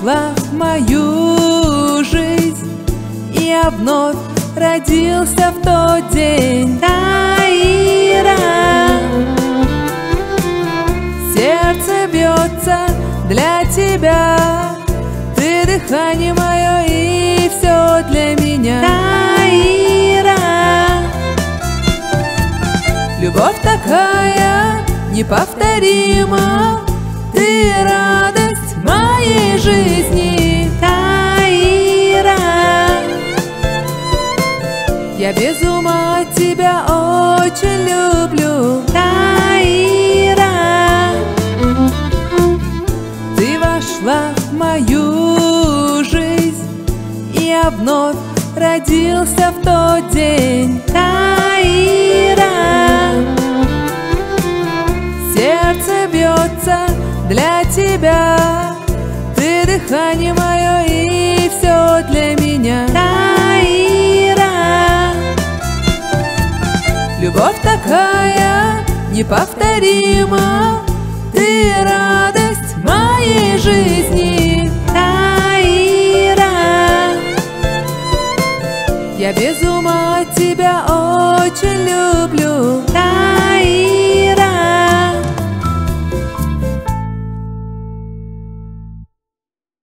вошла в мою жизнь я вновь родился в тот день. Таира Сердце бьется для тебя Ты дыхание мое и все для меня. Таира Любовь такая неповторима Ты радость Я без ума тебя очень люблю. Таира Ты вошла в мою жизнь. И я вновь родился в тот день. Таира Сердце бьется для тебя. Ты дыхание мое и все для меня Любовь такая неповторима. Ты радость моей жизни Таира. Я без ума тебя очень люблю